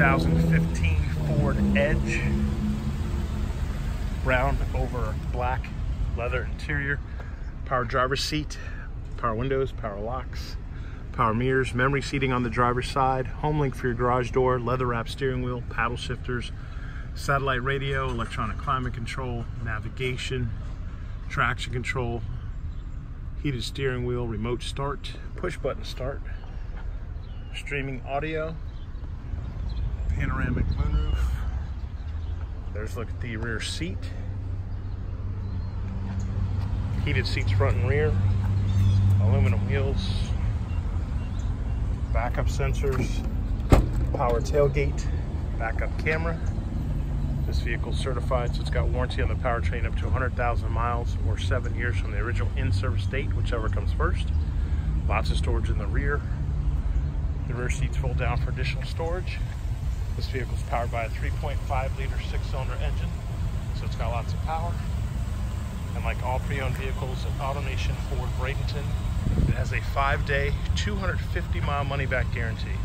2015 Ford Edge. Brown over black leather interior. Power driver's seat, power windows, power locks, power mirrors, memory seating on the driver's side, HomeLink for your garage door, leather wrap steering wheel, paddle shifters, satellite radio, electronic climate control, navigation, traction control, heated steering wheel, remote start, push button start, streaming audio, panoramic moonroof. There's look at the rear seat. Heated seats front and rear, aluminum wheels, backup sensors, power tailgate, backup camera. This vehicle is certified, so it's got warranty on the powertrain up to 100,000 miles or seven years from the original in-service date, whichever comes first. Lots of storage in the rear. The rear seats fold down for additional storage. This vehicle is powered by a 3.5 liter six-cylinder engine, so it's got lots of power. And like all pre-owned vehicles at AutoNation Ford Bradenton, it has a five-day, 250 mile money-back guarantee.